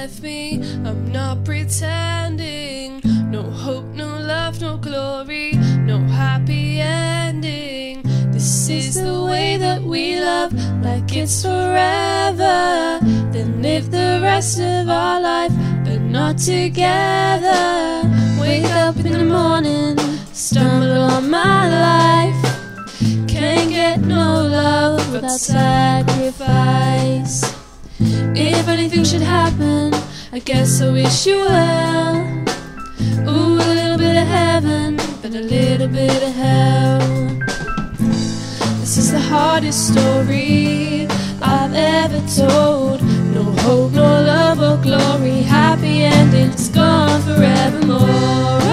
left me. I'm not pretending. No hope, no love, no glory, no happy ending. This is the way that we love, like it's forever. Then live the rest of our life, but not together. Wake up in the morning, stumble on my life. Can't get no love without sacrifice. If anything should happen, I guess I wish you well. Ooh, a little bit of heaven, but a little bit of hell. This is the hardest story I've ever told. No hope, no love or glory. Happy ending's gone forevermore.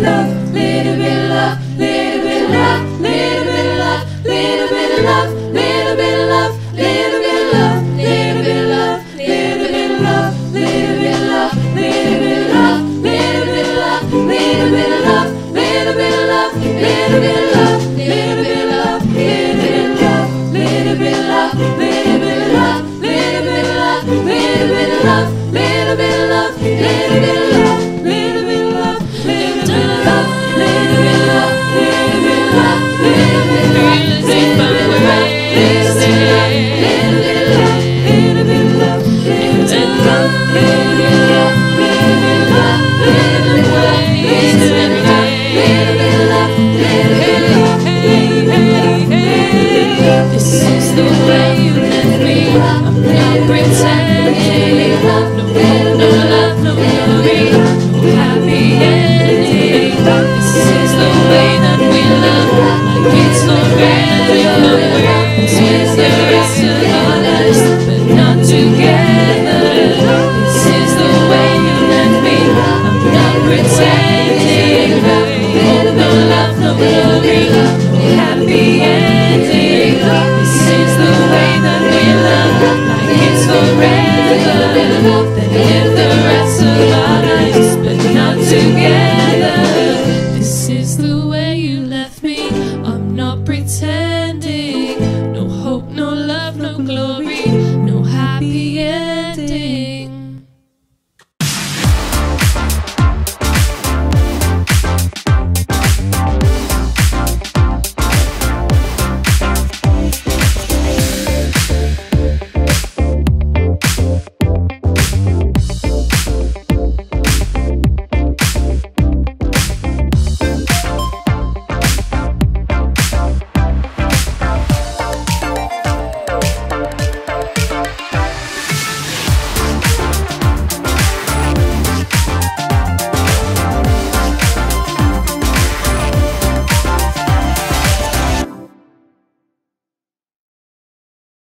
love, little bit love, little